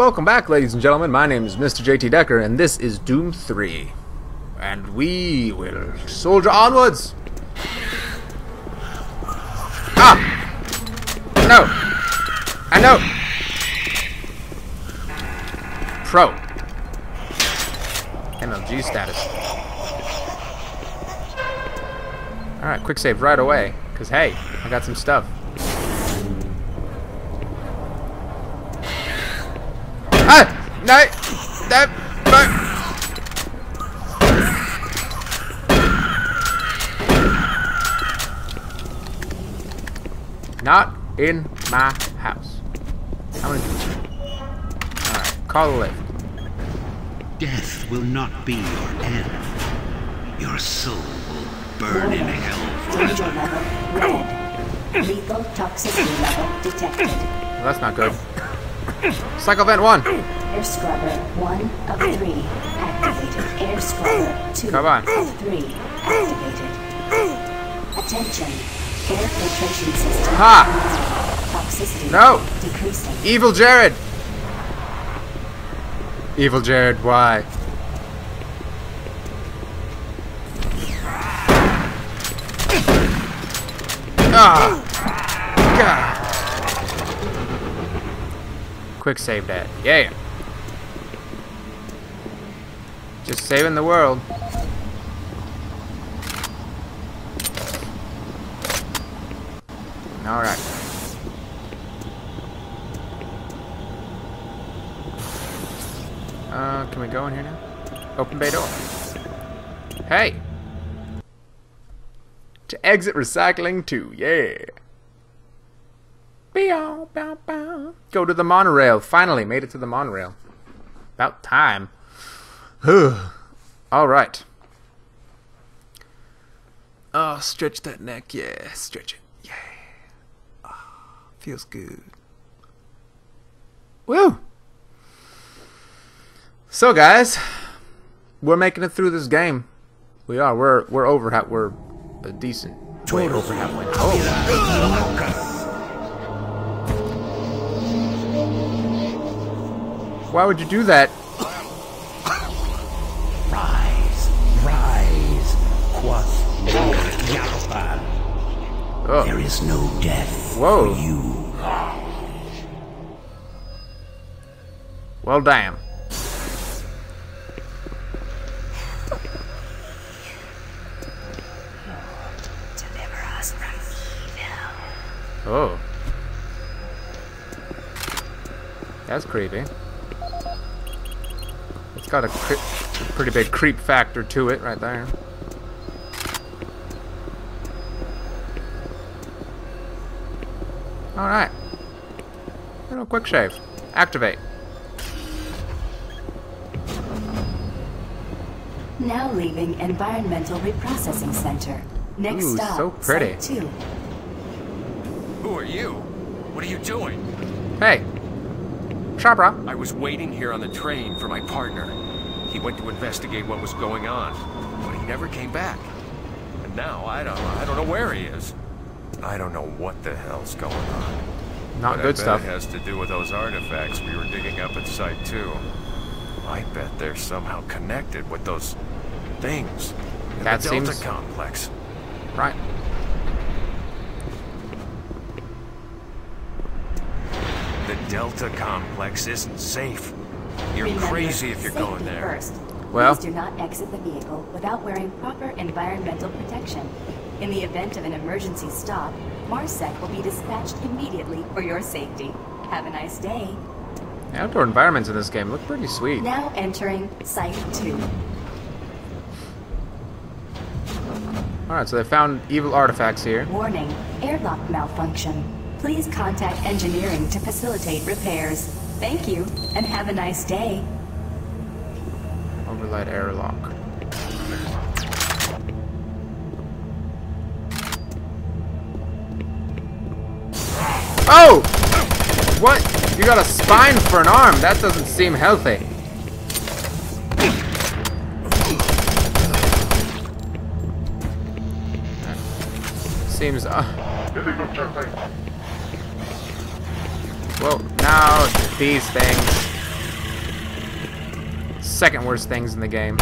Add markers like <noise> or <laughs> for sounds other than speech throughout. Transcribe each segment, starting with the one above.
Welcome back, ladies and gentlemen. My name is Mr. JT Dekker, and this is Doom 3. And we will soldier onwards! Ah! No! I know! Pro. MLG status. Alright, quick save right away. Because, hey, I got some stuff. No! No! No! Not in my house. I'm gonna Alright, call the lift. Death will not be your end. Your soul will burn in hell forever. Lethal toxicity level detected. Well, that's not good. Cycle vent one. Air scrubber one of three activated. Air scrubber two Come on. of three activated. Attention. Air filtration system. Ha! Toxicity No. decreasing. Evil Jared. Evil Jared, why? Ah! Quick save that. Yeah. Just saving the world. Alright. Uh, can we go in here now? Open bay door. Hey! To exit recycling 2, yeah! Bow, bow, bow. Go to the monorail. Finally, made it to the monorail. About time. <sighs> Alright. Oh, stretch that neck, yeah. Stretch it, yeah. Ah, feels good. Woo! So guys, we're making it through this game. We are. We're we're over. We're a decent way over halfway. Oh, why would you do that? Rise, rise, quoth Lord Yalpa. Oh, There is no death Whoa. for you. well, damn. Deliver us from evil. Oh, that's creepy. It's got a, a pretty big creep factor to it right there. All right. Little quick shave. Activate. Now leaving Environmental Reprocessing Center. Next Ooh, stop, so pretty. Site 2. Who are you? What are you doing? Hey. Shabra. I was waiting here on the train for my partner. He went to investigate what was going on, but he never came back. And now I don't I don't know where he is. I don't know what the hell's going on. Not but good I bet stuff. It has to do with those artifacts we were digging up at Site 2. I bet they're somehow connected with those things in That the Delta seems- complex. Right. The Delta complex isn't safe. You're Remember, crazy if you're going there. First. Well- Please do not exit the vehicle without wearing proper environmental protection. In the event of an emergency stop, MARSEC will be dispatched immediately for your safety. Have a nice day. The outdoor environments in this game look pretty sweet. Now entering Site 2. Alright, so they found evil artifacts here. Warning, airlock malfunction. Please contact engineering to facilitate repairs. Thank you, and have a nice day. Overlight airlock. Oh! What? You got a spine for an arm? That doesn't seem healthy. Seems. Uh... Well, now these things. second worst things in the game.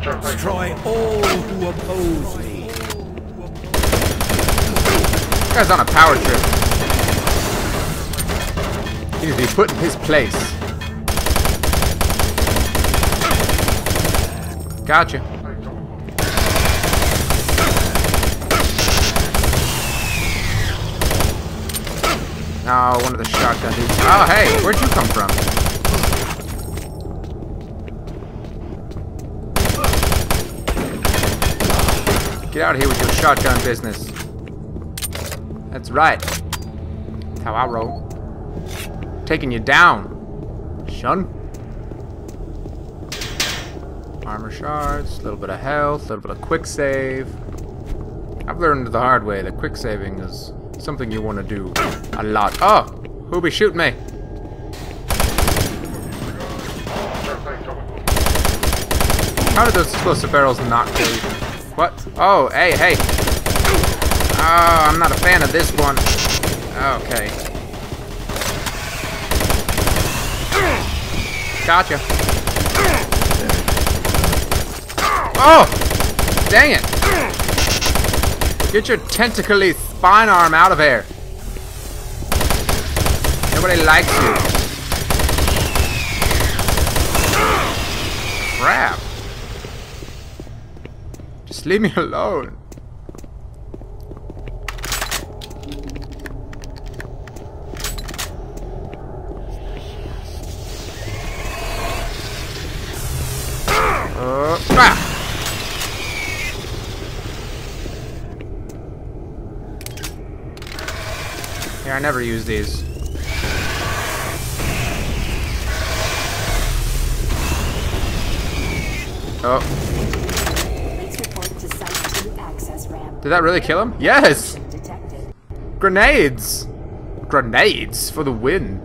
Destroy all who oppose me. This guy's on a power trip. He needs to be put in his place. Gotcha. Oh, one of the shotgun dudes. Oh, hey, where'd you come from? Get out of here with your shotgun business. That's right. That's how I roll. Taking you down, shun. Armor shards, a little bit of health, a little bit of quick save. I've learned the hard way that quick saving is something you want to do a lot. Oh, who be shooting me? How did those explosive barrels not kill you? What? Oh, hey, hey. Oh, I'm not a fan of this one. Okay. Gotcha. Oh! Dang it! Get your tentacly spine arm out of here. Nobody likes you. Crap. Just leave me <laughs> alone. Uh, ah! Yeah, I never use these. Oh, Please report to Site 2 access ramp. did that really kill him? Yes! Grenades! Grenades for the win.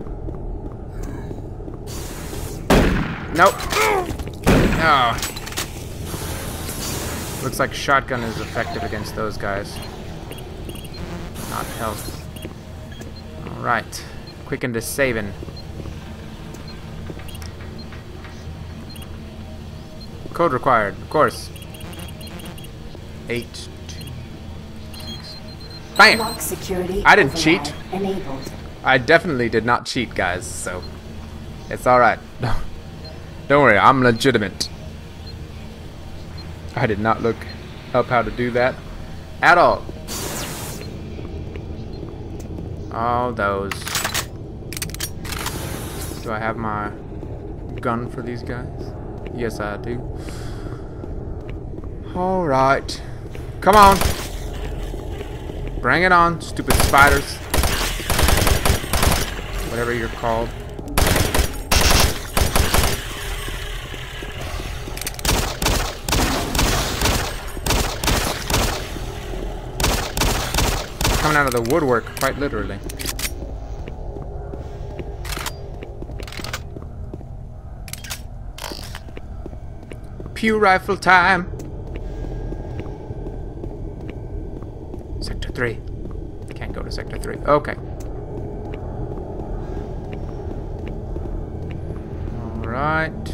Nope. Oh. Looks like shotgun is effective against those guys. Not health. Alright. Quick into saving. Code required, of course. Eight. two, six. Bam! Lock security. I didn't cheat. Enabled. I definitely did not cheat, guys, so it's alright. <laughs> Don't worry, I'm legitimate. I did not look up how to do that at all. All those. Do I have my gun for these guys? Yes, I do. Alright. Come on. Bring it on, stupid spiders whatever you're called. Coming out of the woodwork, quite literally. Pew rifle time! Sector 3. Can't go to Sector 3. Okay. Alright.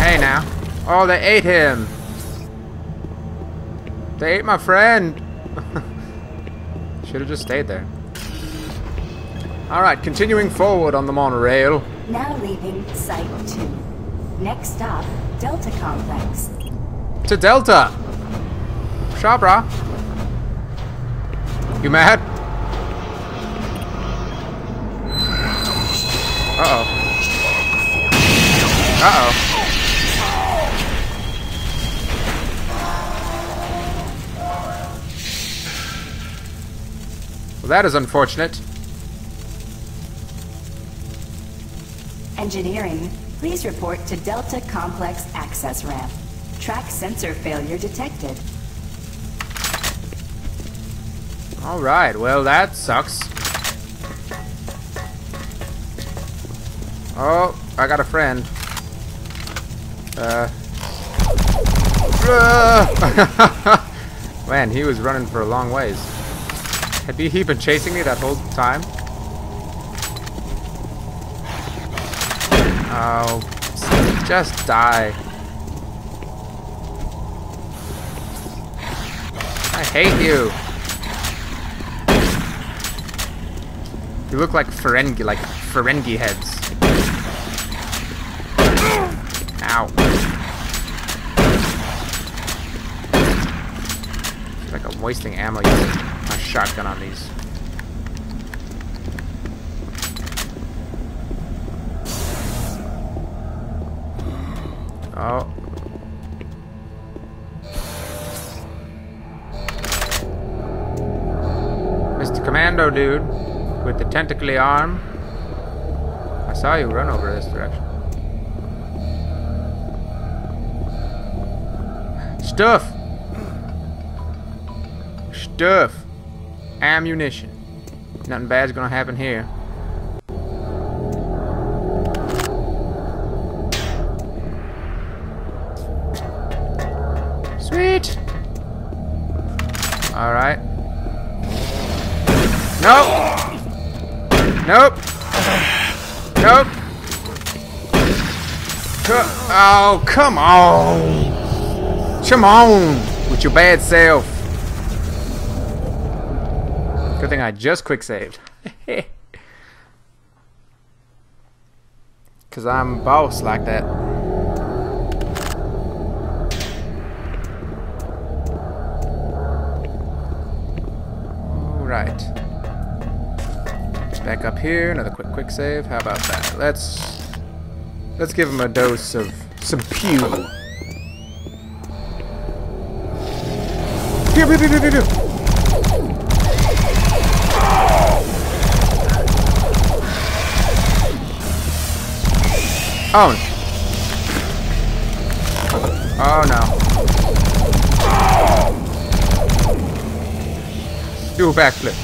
Hey now. Oh, they ate him. They ate my friend. Should have just stayed there. Alright, continuing forward on the monorail. Now leaving Site 2. Next stop, Delta Complex. To Delta. Shabra. You mad? Uh-oh. Uh-oh. Well, that is unfortunate. Engineering, please report to Delta Complex access ramp. Track sensor failure detected. Alright, well that sucks. Oh, I got a friend. Uh. <laughs> Man, he was running for a long ways. Had he, been chasing me that whole time? Oh, just die. I hate you. You look like Ferengi, like Ferengi heads. Ow. Like I'm wasting ammo shotgun on these. Oh. Mr. Commando dude with the tentacly arm. I saw you run over this direction. Stuff! Stuff! Ammunition. Nothing bad's gonna happen here. Sweet! Alright. Nope! Nope! Nope! Oh, come on! Come on! With your bad self. Good thing I just quick saved. <laughs> Cause I'm boss like that. Alright. Back up here, another quick quick save. How about that? Let's let's give him a dose of some pew. Pew pew pew pew pew pew. Oh. Oh no. Do a backflip.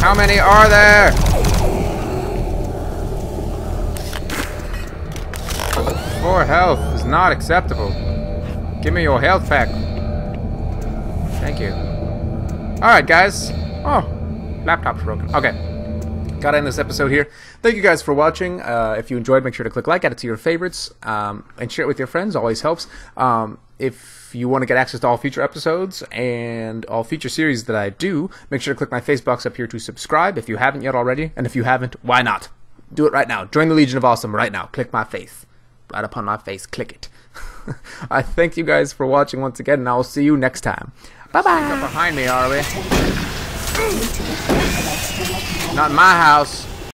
How many are there? Four health is not acceptable. Give me your health pack. Thank you. Alright, guys. Oh, laptop's broken. Okay. Gotta end this episode here. Thank you guys for watching. Uh, if you enjoyed, make sure to click like, add it to your favorites, um, and share it with your friends. Always helps. Um, if you want to get access to all future episodes and all future series that I do, make sure to click my face box up here to subscribe if you haven't yet already. And if you haven't, why not? Do it right now. Join the Legion of Awesome right now. Click my face. Right upon my face. Click it. <laughs> I thank you guys for watching once again, and I will see you next time. Bye bye. Behind me, are we? Not in my house.